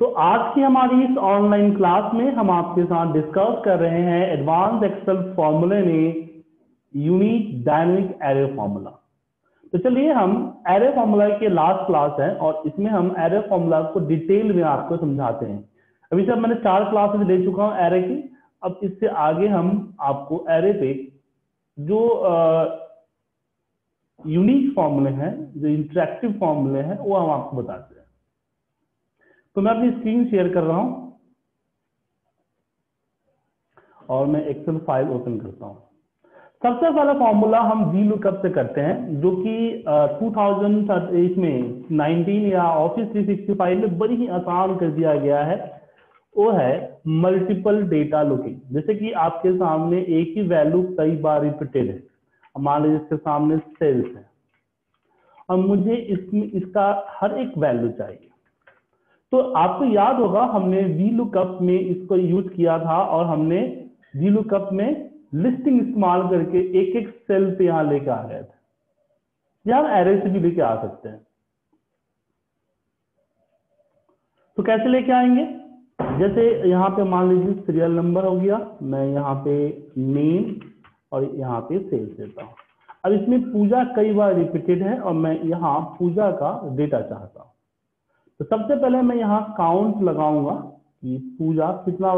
तो आज की हमारी इस ऑनलाइन क्लास में हम आपके साथ डिस्कस कर रहे हैं एडवांस एक्सेल फॉर्मूले में यूनिक डायनेमिक एरे फॉर्मूला तो चलिए हम एरे फॉर्मूला के लास्ट क्लास है और इसमें हम एरे फॉर्मूला को डिटेल में आपको समझाते हैं। अभी सब मैंने चार क्लासेस ले चुका हूँ एरे की। अब इससे आगे हम आपको एरे पे जो यूनिक फॉर्मूले हैं, जो इंटरेक्टिव फॉर्मूले हैं, वो हम आपको बताते हैं। तो मैं अपनी स्क्रीन शेयर कर रहा हूँ। और मैं एक्सेल फ़ाइल ओपन करता हूँ। सबसे पहला फॉर्मूला हम वी लुकअप से करते हैं? जो कि टू थाउज़ेंड इसमें 19 या ऑफ़िस 365 में बड़ी ही आसान कर दिया गया है। वो है मल्टीपल डेटा लुकिंग जैसे कि आपके सामने एक ही वैल्यू कई बार रिपीटेड है। मान लीजिए इसके सामने सेल्स है। और मुझे इसमें, इसका हर एक वैल्यू चाहिए। तो आपको याद होगा, हमने वी लुकअप में इसको यूज़ किया था और हमने वी लुकअप में लिस्टिंग इस्तेमाल करके एक एक सेल पे यहाँ लेके आ गए थे। या हम एरे से भी लेके आ सकते हैं। तो कैसे लेके आएँगे? जैसे यहाँ पे मान लीजिए सीरियल नंबर हो गया, मैं यहाँ पे नेम और यहाँ पे सेल्स देता हूँ। अब इसमें पूजा कई बार रिपीटेड है और मैं यहाँ पूजा का डेटा चाहता हूँ। तो सबसे पहले मैं यहाँ काउंट लगाऊँगा कि पूजा कितना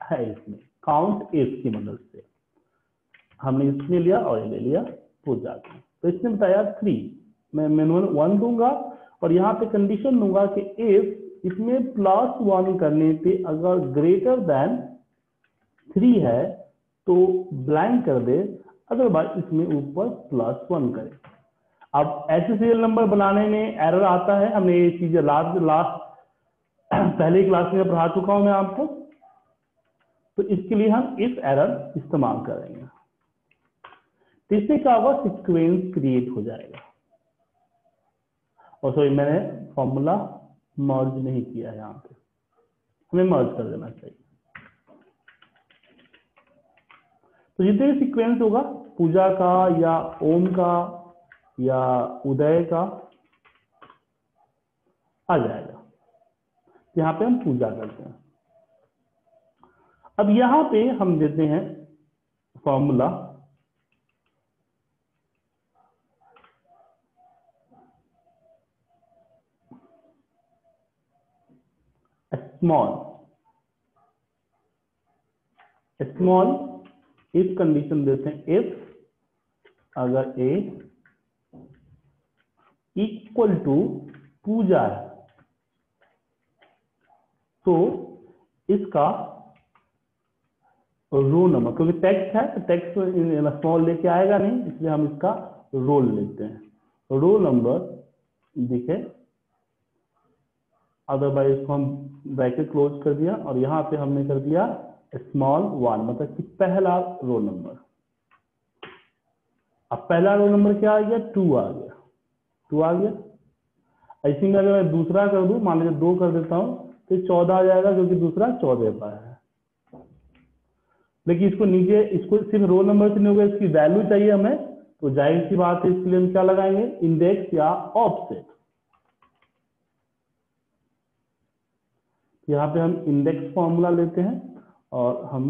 है इसमें। काउंट एस की मदद से। हमने इसमें लिया और ये ले लिया पूजा की। तो इसने बताया थ्री मैं मैनुअल वन दूँगा और यहाँ पे कंडीशन दूँगा कि इफ़ इसमें प्लस वन करने पे अगर ग्रेटर देन थ्री है तो ब्लैंक कर दे। अदरवाइज़ इसमें ऊपर प्लस वन करे। अब सीरियल नंबर बनाने में एरर आता है। हमने ये चीज़ें लास्ट लास्ट पहले क्लास में पढ़ा चुका हूँ मैं आपको। तो इसके लिए हम इस एरर इस्तेमाल करेंगे। तो इससे क्या होगा? सिक्वेंस क्रिएट हो जाएगा। और सॉरी मैंने फॉर्मूला मर्ज नहीं किया है यहाँ पे। हमें मर्ज कर देना चाहिए। तो जितने भी सिक्वेंस होगा, पूजा का या ओम का या उदय का आ जाएगा। यहाँ पे हम पूजा करते हैं। अब यहाँ पे हम देते हैं formula small small if condition देते हैं इफ़ अगर ए इक्वल टू पूजा है। तो इसका रो नंबर क्योंकि टेक्स्ट है तो टेक्स्ट स्मॉल लेके आएगा नहीं, इसलिए हम इसका रोल लेते हैं। रोल नंबर दिखे अदरवाइज़ इसको हम ब्रैकेट क्लोज कर दिया, और यहाँ पे हमने कर दिया स्मॉल वन मतलब कि पहला रोल नंबर अब पहला रोल नंबर क्या आ गया? टू आ गया। टू आ गया। ऐसे में अगर मैं दूसरा कर दूँ, मान लीजिए दो कर देता हूँ तो चौदह आ जाएगा क्योंकि दूसरा चौदह पर है। लेकिन इसको नीचे, इसको सिर्फ़ रोल नंबर से नहीं होगा, इसकी वैल्यू चाहिए हमें तो ज़ाहिर सी बात है, इसके लिए हम क्या लगाएँगे? इंडेक्स या ऑफसेट यहाँ पे हम इंडेक्स फॉर्मूला लेते हैं, और हम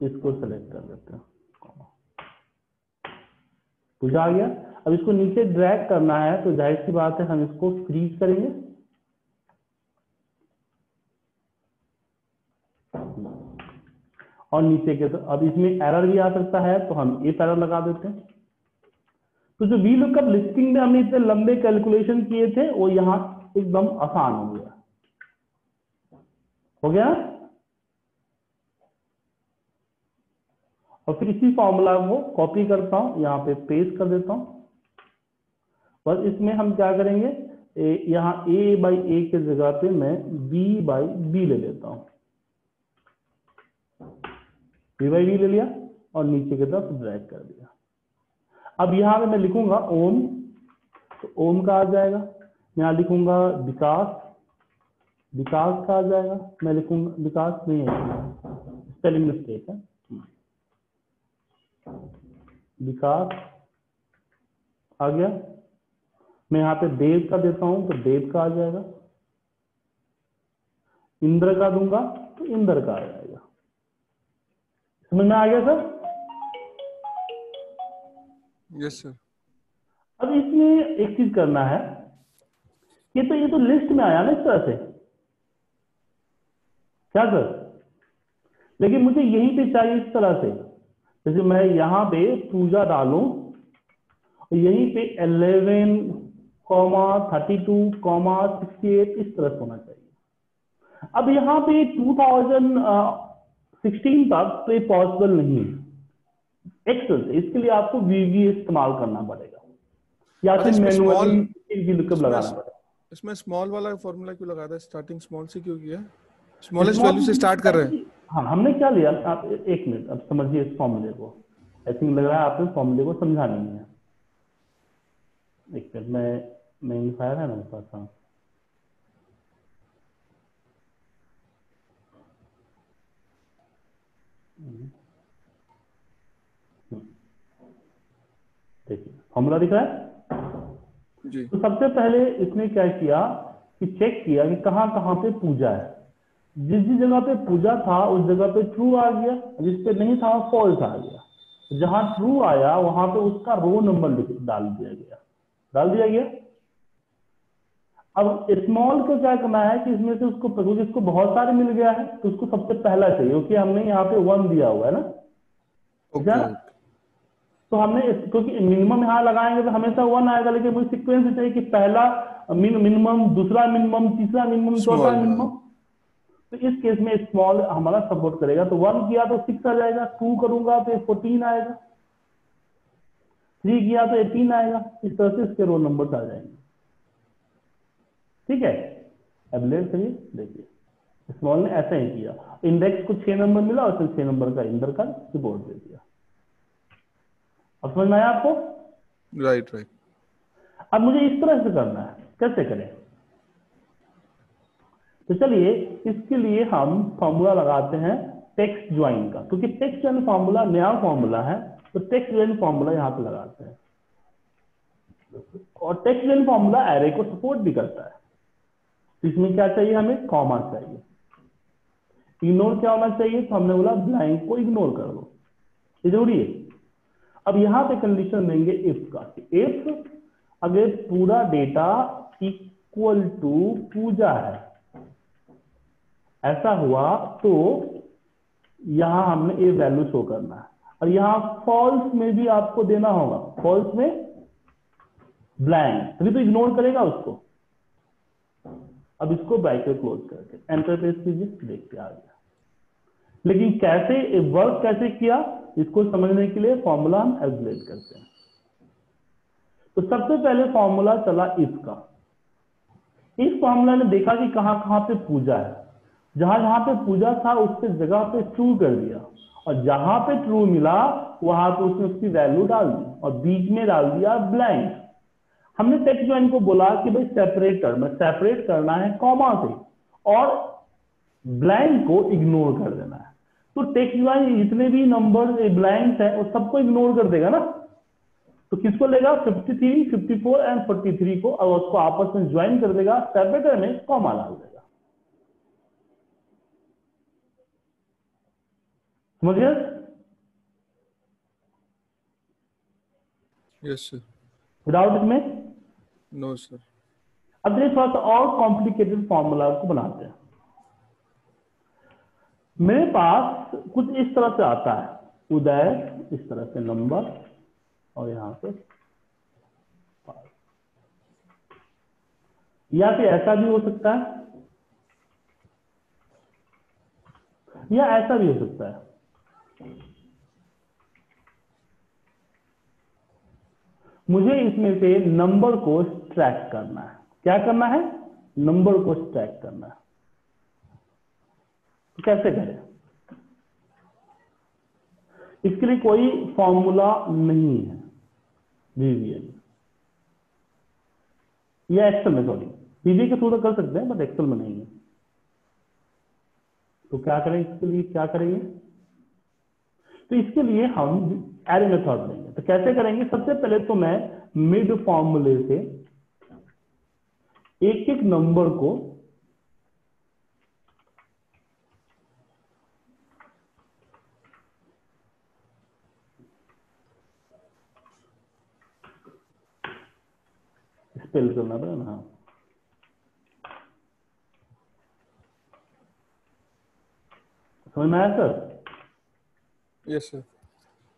इसको सेलेक्ट कर लेते हैं। पूछा गया? अब इसको नीचे ड्रैग करना है तो ज़ाहिर सी बात है हम इसको फ्रीज करेंगे। और नीचे के तो अब इसमें एरर भी आ सकता है तो हम एक एरर लगा देते हैं। तो जो वी लुकअप लिस्टिंग में हमने इतने लंबे कैलकुलेशन किए थे, वो यहाँ एकदम आसान हो गया। हो गया? और फिर इसी फॉर्मूला को कॉपी करता हूँ, यहाँ पे पेस्ट कर देता हूँ। बस इसमें हम क्या करेंगे? यहाँ ए बाई ए के जगह पे मैं बी बाई बी ले लेता हूँ। बी बाई बी ले लिया और नीचे की तरफ़ ड्रैग कर दिया। अब यहाँ पे मैं लिखूँगा ओम तो ओम का आ जाएगा। यहाँ लिखूँगा विकास विकास का आ जाएगा। मैं लिखूँगा, विकास नहीं है स्पेलिंग मिस्टेक है। विकास आ गया। मैं यहाँ पे देव का देता हूँ तो देव का आ जाएगा। इंद्र का दूँगा तो इंद्र का आ जाएगा। समझ में आ गया सर? यस सर अब इसमें एक चीज़ करना है। ये तो ये तो लिस्ट में आया ना इस तरह से। क्या सर? लेकिन मुझे यहीं पे चाहिए इस तरह से। जैसे मैं यहाँ पे पूजा डालू यहीं पे 11 कॉमा 32 कॉमा 68 इस तरह से होना चाहिए। अब यहाँ पे 2016 तक तो ये पॉसिबल नहीं है। एक्सेल से इसके लिए आपको वीवी इस्तेमाल करना पड़ेगा। या फिर मैनुअली लुकअप लगाना पड़ेगा। इसमें स्मॉल वाला फॉर्मूला क्यों लगा था स्टार्टिंग स्मॉल से क्यों किया? स्मॉलेस्ट वैल्यू से स्टार्ट कर रहे हैं। हाँ हमने क्या लिया? आप एक मिनट अब समझिए इस फॉर्मूले को। आई थिंक लग रहा है आपने फॉर्मूले को समझा नहीं है। एक मिनट मैं मैग्नीफायर है मेरे पास हाँ। देखिए फॉर्मूला दिख रहा है? जी। तो सबसे पहले इसने क्या किया कि चेक किया कि कहाँ कहाँ पे पूजा है। जिस जिस जगह पे पूजा था उस जगह पे ट्रू आ गया जिस पे नहीं था फॉल्स आ गया। जहाँ ट्रू आया वहाँ पे उसका रो नंबर डाल दिया गया। डाल दिया गया? अब स्मॉल को क्या करना है कि इसमें से उसको क्योंकि इसको बहुत सारे मिल गया है तो उसको सबसे पहला चाहिए क्योंकि हमने यहाँ पे वन दिया हुआ है ना। क्या? तो हमने क्योंकि मिनिमम यहाँ लगाएँगे तो हमेशा वन आएगा लेकिन मुझे सीक्वेंस चाहिए कि पहला मिन, मिनिमम दूसरा मिनिमम तीसरा मिनिमम चौथा मिनिमम तो इस केस में स्मॉल हमारा सपोर्ट करेगा तो वन किया तो सिक्स आ जाएगा टू करूँगा तो फोर्टीन आएगा। थ्री किया तो एटीन आएगा। इस तरह से इसके रोल नंबर आ जाएँगे। ठीक है? अब लेट करिए देखिए। स्मॉल ने ऐसा ही किया। इंडेक्स को छह नंबर मिला और फिर छह नंबर का इंदर का रिपोर्ट दे दिया। अब समझ में आया आपको? राइट राइट अब मुझे इस तरह से करना है। कैसे करें? तो चलिए इसके लिए हम फॉर्मूला लगाते हैं टेक्स्ट ज्वाइन का। क्योंकि टेक्स्ट ज्वाइन फॉर्मूला नया फॉर्मूला है तो टेक्स्ट ज्वाइन फॉर्मूला यहाँ पे लगाते हैं। और टेक्स्ट ज्वाइन फॉर्मूला एरे को सपोर्ट भी करता है। इसमें क्या चाहिए हमें? कॉमा चाहिए। इग्नोर क्या होना चाहिए? तो हमने बोला ब्लैंक को इग्नोर कर दो। ये ज़रूरी है। अब यहाँ पे कंडीशन देंगे इफ़ का। इफ़ अगर पूरा डेटा इक्वल टू पूजा है, ऐसा हुआ तो यहाँ हमने ये वैल्यू शो करना है। और यहाँ फॉल्स में भी आपको देना होगा। फॉल्स में ब्लैंक तभी तो इग्नोर करेगा उसको। अब इसको ब्रैकेट क्लोज करके एंटर प्रेस कीजिए देखते आ गया। लेकिन कैसे वर्क कैसे किया, इसको समझने के लिए फॉर्मूला हम एग्जुलेट करते हैं। तो सबसे पहले फॉर्मूला चला इसका इस फॉर्मूला ने देखा कि कहाँ कहाँ पे पूजा है। जहाँ जहाँ पे पूजा था, उसके जगह पे ट्रू कर दिया। और जहाँ पे ट्रू मिला, वहाँ पे उसने उसकी वैल्यू डाल दी। और बीच में डाल दिया ब्लैंक हमने टेक्स्ट ज्वाइन को बोला कि भाई सेपरेट करना सेपरेट करना है कॉमा से। और ब्लैंक को इग्नोर कर देना है। तो टेक्स्ट ज्वाइन जितने भी नंबर ब्लैंक्स है वो सबको इग्नोर कर देगा ना। तो किसको लेगा? 53, 54 एंड 43 को और उसको आपस में ज्वाइन कर देगा सेपरेटर में कॉमा डाल देगा। समझ? गया यस सर विदाउट इसमें नो सर अब देखिए थोड़ा सा और कॉम्प्लिकेटेड फॉर्मूला को बनाते हैं। मेरे पास कुछ इस तरह से आता है। उदय, इस तरह से नंबर, और यहाँ पे या फिर ऐसा भी हो सकता है। या ऐसा भी हो सकता है। मुझे इसमें से नंबर को ट्रैक करना है। क्या करना है? नंबर को ट्रैक करना है। तो कैसे करें? इसके लिए कोई फॉर्मूला नहीं है। वीवीएल या एक्सेल में सॉरी वीवीए के थ्रू तो कर सकते हैं बट एक्सेल में नहीं है। तो क्या करें इसके लिए? क्या करेंगे? तो इसके लिए हम एरे मेथड लेंगे तो कैसे करेंगे? सबसे पहले तो मैं मिड फॉर्मूले से एक एक नंबर को स्पेल करना पड़ेगा ना हाँ। समझ में आया सर? यस सर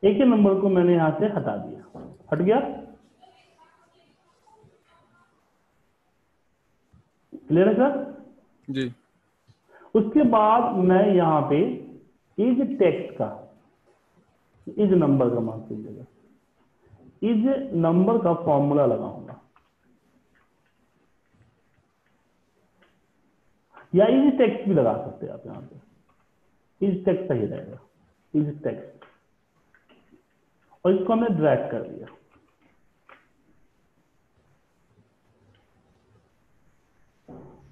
एक ही नंबर को मैंने यहाँ से हटा दिया। हट गया? क्लियर है सर जी। उसके बाद मैं यहाँ पे इज़ टेक्स्ट का इज़ नंबर का माफ़ कीजिएगा इज़ नंबर का फॉर्मूला लगाऊँगा। या इज़ टेक्स्ट भी लगा सकते हैं आप यहाँ पे। इज़ टेक्स्ट सही रहेगा। Is text. और इसको हमने ड्रैग कर दिया।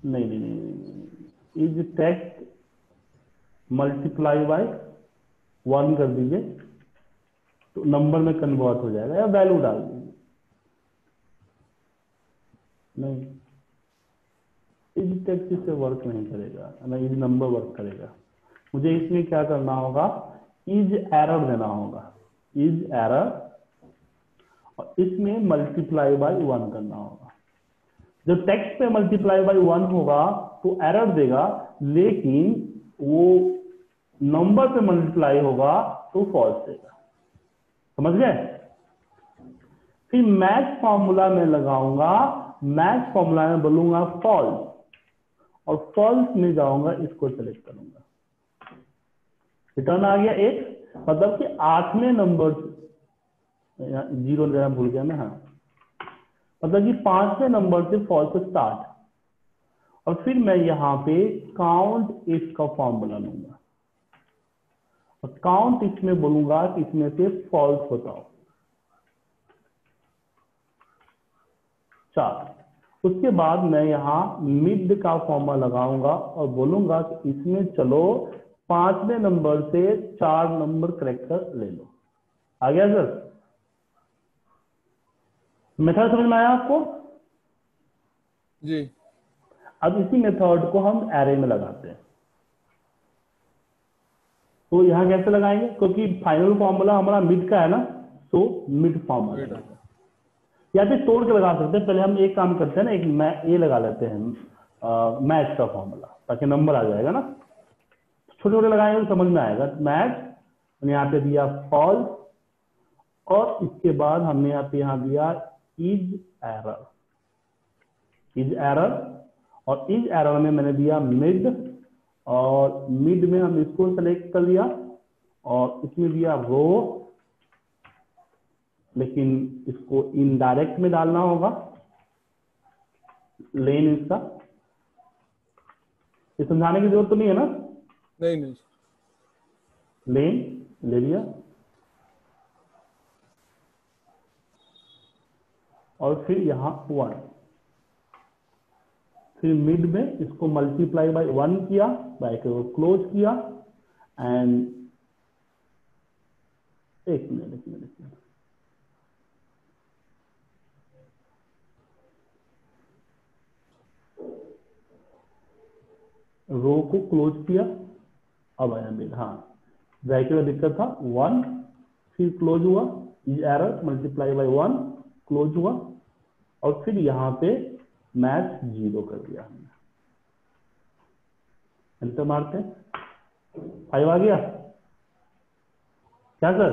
नहीं नहीं नहीं, is text multiply by one कर दीजिए तो नंबर में कन्वर्ट हो जाएगा या वैल्यू डाल दीजिए। नहीं। इज़ टेक्स्ट से वर्क नहीं करेगा? ना इज़ नंबर वर्क करेगा। मुझे इसमें क्या करना होगा? इज़ एरर देना होगा। इज़ एरर और इसमें मल्टीप्लाई बाय वन करना होगा। जब टेक्स्ट पे मल्टीप्लाई बाय वन होगा तो एरर देगा, लेकिन वो नंबर पे मल्टीप्लाई होगा तो फॉल्स देगा। समझ गए? फिर मैच फॉर्मूला में लगाऊँगा मैच फॉर्मूला में बोलूँगा फॉल्स और फॉल्स में जाऊँगा, इसको सेलेक्ट करूँगा। रिटर्न आ गया एक मतलब कि आठवें नंबर ज़ीरो जरा भूल गया मैं हाँ। मतलब कि पाँचवें नंबर से फॉल्स स्टार्ट और फिर मैं यहाँ पे काउंट इफ़ का फॉर्मूला लूँगा। और काउंट इफ़ में बोलूँगा कि इसमें से फॉल्स बताओ चार। उसके बाद मैं यहाँ मिड का फॉर्मूला लगाऊँगा और बोलूँगा कि इसमें चलो पाँचवें नंबर से चार नंबर करेक्टर ले लो। आ गया सर मेथड समझ में आया आपको? जी। अब इसी मेथड को हम एरे में लगाते हैं। तो यहाँ कैसे लगाएँगे? क्योंकि फाइनल फॉर्मूला हमारा मिड का है ना तो मिड फॉर्मूला या फिर तोड़ के लगा सकते हैं। पहले हम एक काम करते हैं ना एक मै ये लगा लेते हैं मैच का फॉर्मूला ताकि नंबर आ जाएगा ना। छोटे छोटे लगाएँगे तो समझ में आएगा। मैच यहाँ पे दिया फॉल्स और इसके बाद हमने यहाँ पे यहाँ दिया इज़ एरर इज़ एरर और इज़ एरर में मैंने दिया मिड और मिड में हम इसको सेलेक्ट कर लिया और इसमें दिया रो लेकिन इसको इनडायरेक्ट में डालना होगा। लेन इसका। ये समझाने की ज़रूरत तो नहीं है ना? नहीं नहीं। लेन ले लिया। और फिर यहाँ वन फिर मिड में इसको मल्टीप्लाई बाय वन किया को क्लोज किया एंड एक मिनट एक मिनट रो को क्लोज किया, अब आया मिड हाँ. में दिक्कत था वन फिर क्लोज हुआ is error multiply by one close हुआ और फिर यहाँ पे मैच ज़ीरो कर दिया हमने। एंटर मारते फाइव आ गया। क्या सर?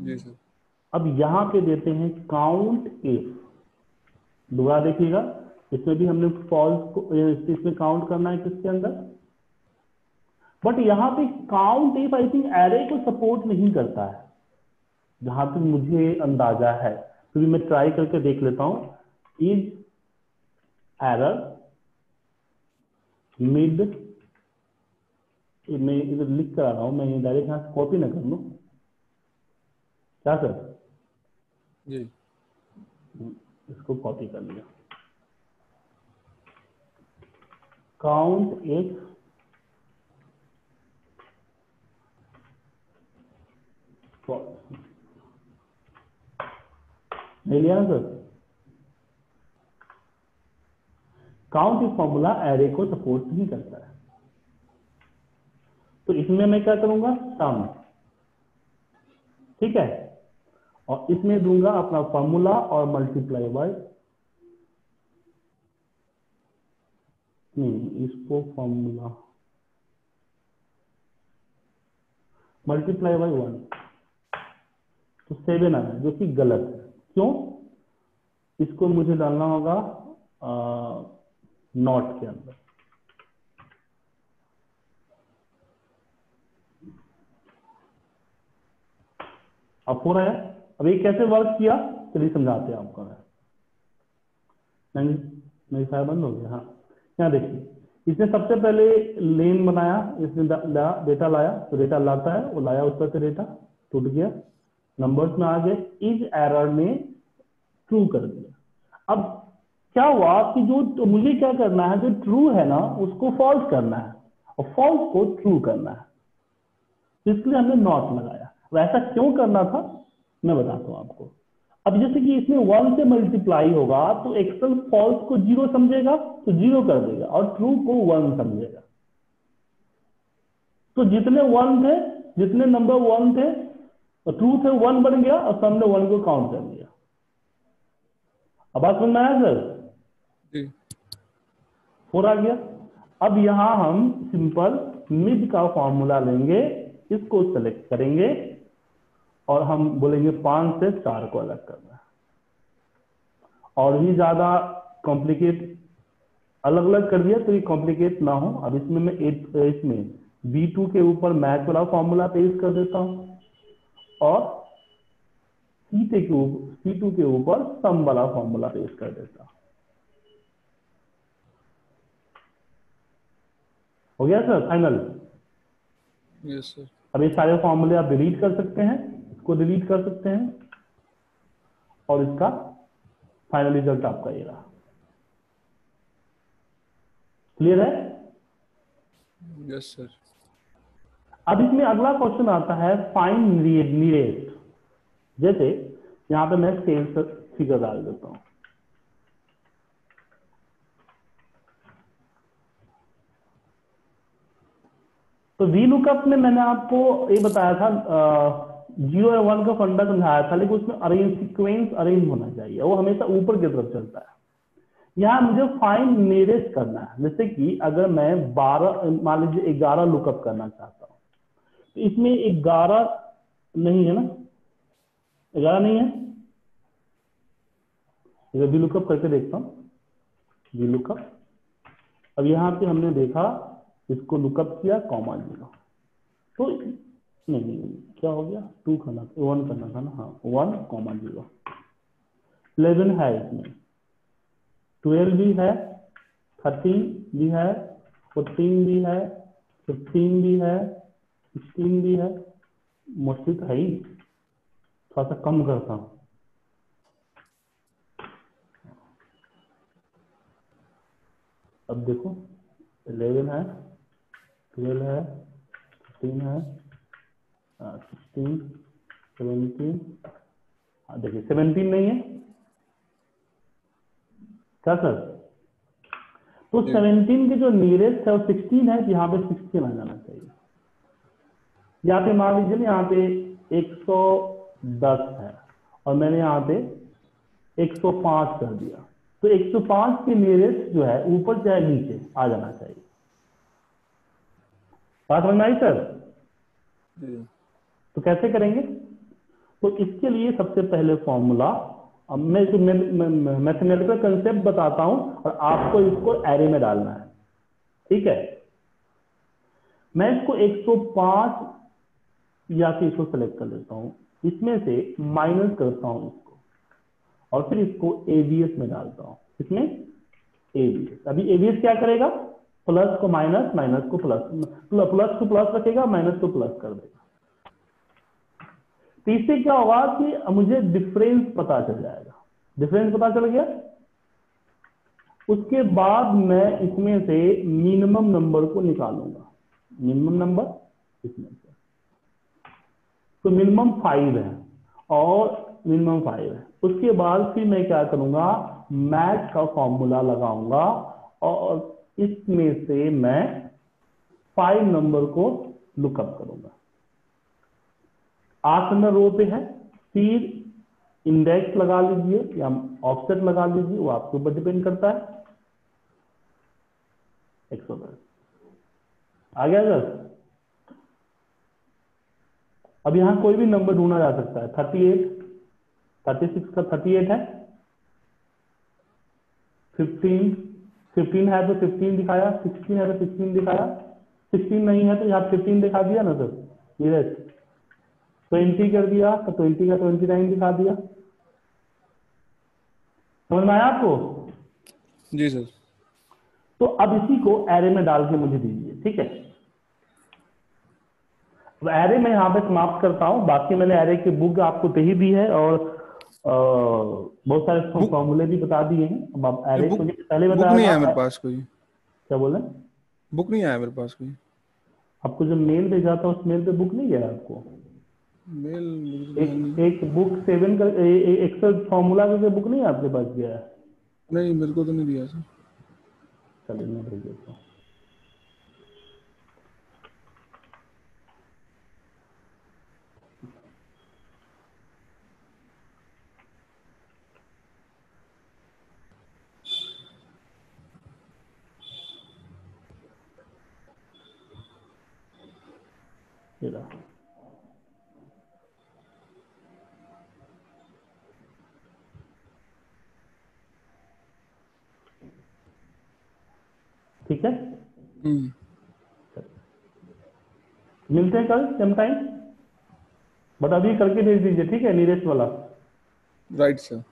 जी सर। अब यहाँ पे देते हैं काउंट इफ़ दोबारा देखिएगा। इसमें भी हमने फॉल्स को इसमें काउंट करना है किसके अंदर? बट यहाँ पे count if I think array को सपोर्ट नहीं करता है। जहाँ तक मुझे अंदाज़ा है। तो भी मैं ट्राई करके देख लेता हूँ। इज़ एरर मिड मैं इधर लिख कर आ रहा हूँ मैं डायरेक्ट यहाँ से कॉपी ना कर लू। क्या सर जी। इसको कॉपी कर लिया। काउंट एक Really काउंट इस फॉर्मूला एरे को सपोर्ट नहीं करता है। तो इसमें मैं क्या करूँगा? सम ठीक है? और इसमें दूँगा अपना फॉर्मूला और मल्टीप्लाई बाय नहीं, इसको फॉर्मूला मल्टीप्लाई बाय वन तो सेवन आ रहा है, जो कि गलत है। क्यों? इसको मुझे डालना होगा नॉट के अंदर। अब हो रहा है? अब ये कैसे वर्क किया? चलिए समझाते हैं आपको। नहीं मेरी फायर बंद हो गया हाँ। यहाँ देखिए, इसने सबसे पहले लेन बनाया, इसने डेटा लाया तो डेटा लाता है, वो लाया उस पर से डेटा टूट गया। नंबर्स में आ गए, इस एरर ने ट्रू कर दिया। अब क्या हुआ कि जो तो मुझे क्या करना है, जो ट्रू है ना, उसको फॉल्स करना है और फॉल्स को ट्रू करना है। इसलिए हमने नॉट लगाया। वैसा क्यों करना था? मैं बताता हूँ आपको। अब जैसे कि इसमें वन से मल्टीप्लाई होगा तो एक्सल फॉल्स को ज़ीरो समझेगा तो ज़ीरो कर देगा और ट्रू को वन समझेगा। तो जितने वन थे, जितने नंबर वन थे ट्रू थे वन बन गया और सबने वन को काउंट कर लिया। अब बात समझ में आया सर फोर आ गया। अब यहाँ हम सिंपल मिड का फॉर्मूला लेंगे इसको सेलेक्ट करेंगे और हम बोलेंगे पाँच से चार को अलग करना है। और भी ज़्यादा कॉम्प्लिकेट अलग अलग कर दिया तो ये कॉम्प्लिकेट ना हो। अब इसमें मैं एट इसमें बी टू के ऊपर मैथ वाला फॉर्मूला पेश कर देता हूँ। और सी के ऊपर सी टू के ऊपर सम वाला फॉर्मूला पेश कर देता। हो गया सर फाइनल यस सर अब ये सारे फॉर्मूले आप डिलीट कर सकते हैं इसको डिलीट कर सकते हैं और इसका फाइनल रिज़ल्ट आपका ये रहा। क्लियर है? यस सर अब इसमें अगला क्वेश्चन आता है फाइन नीरेस्ट जैसे, यहाँ पे मैं सेल्स फिगर डाल देता हूँ। तो वी लुकअप में मैंने आपको ये बताया था ज़ीरो या वन का फंडा समझाया था, लेकिन उसमें अरेंज सीक्वेंस अरेंज होना चाहिए। वो हमेशा ऊपर की तरफ़ चलता है। यहाँ मुझे फाइन नियरेस्ट करना है। जैसे कि अगर मैं बारह, मान लीजिए ग्यारह लुकअप करना चाहता हूँ तो इसमें ग्यारह नहीं है ना? ग्यारह नहीं है? भी लुकअप करके देखता हूँ। वी लुकअप अब यहाँ पे हमने देखा, इसको लुकअप किया कॉमा ज़ीरो तो नहीं नहीं क्या हो गया? टू करना वन करना था ना? हाँ वन कॉमा ज़ीरो इलेवन है इसमें। ट्वेल्व भी है थर्टीन भी है फोर्टीन भी है फिफ्टीन भी है सिक्सटीन भी है मोस्टली तो है ही। थोड़ा सा कम करता हूँ। अब देखो इलेवन है ट्वेल्व है फिफ्टीन है सिक्सटीन सेवेंटीन देखिए सेवेंटीन नहीं है। क्या सर? तो सेवेंटीन के जो नियरेस्ट है वो सिक्सटीन है यहाँ पे सिक्सटीन आ जाना चाहिए। यहाँ पे मान लीजिए ना यहाँ पे एक सौ दस है और मैंने यहाँ पे एक सौ पाँच कर दिया। तो एक सौ पाँच के नियरेस्ट जो है ऊपर चाहे नीचे आ जाना चाहिए। बात समझ में आई सर? तो कैसे करेंगे? तो इसके लिए सबसे पहले फॉर्मूला अब मैं इसको मैथमेटिकल कंसेप्ट बताता हूँ और आपको इसको एरे में डालना है। ठीक है? मैं इसको 105 या फिर इसको सेलेक्ट कर लेता हूँ। इसमें से माइनस करता हूँ इसको। और फिर इसको एवीएस में डालता हूँ। इसमें एवीएस अभी एवीएस क्या करेगा? प्लस को माइनस माइनस को प्लस प्लस को प्लस रखेगा माइनस को प्लस कर देगा। तो इससे क्या होगा कि मुझे डिफरेंस पता चल जाएगा। डिफरेंस पता चल गया? उसके बाद मैं इसमें से मिनिमम नंबर को निकालूँगा। मिनिमम नंबर इसमें से। तो मिनिमम फाइव है और मिनिमम फाइव है। उसके बाद फिर मैं क्या करूँगा? मैथ का फॉर्मूला लगाऊँगा और इसमें से मैं फाइव नंबर को लुकअप करूँगा। आठ नंबर रो पे है। फिर इंडेक्स लगा लीजिए या ऑफसेट लगा लीजिए, वो आपके ऊपर डिपेंड करता है। एक सौ दस। आ गया सर अब यहाँ कोई भी नंबर ढूंढा जा सकता है। थर्टी एट थर्टी सिक्स का थर्टी एट है। फिफ्टीन फिफ्टीन है तो फिफ्टीन दिखाया सिक्सटीन है तो सिक्सटीन दिखाया। सिक्सटीन नहीं है तो यहाँ फिफ्टीन दिखा दिया ना सर ये ट्वेंटी कर दिया तो ट्वेंटी का ट्वेंटी नाइन दिखा दिया। समझ में आया आपको? जी सर। तो अब इसी को एरे में डाल के मुझे दीजिए ठीक है? एरे में यहाँ पे समाप्त करता हूँ। बाकी मैंने एरे की बुक आपको दे ही दी है और बहुत सारे फॉर्मूले भी बता दिए हैं। अब एरे मुझे पहले बुक नहीं आया मेरे पास कोई। क्या बोले? बुक नहीं आया मेरे पास कोई। आपको जब मेल भेजा था उस मेल पे बुक नहीं गया आपको? मेल तो एक एक बुक सेवन कर एक्सेल फॉर्मूला करके बुक नहीं आपके पास गया? नहीं मेरे को तो नहीं दिया सर चलिए मैं भेज देता हूँ। ये ठीक है? हम्म। मिलते हैं कल सेम टाइम बट अभी करके भेज दीजिए ठीक है? नीरेश वाला। Right sir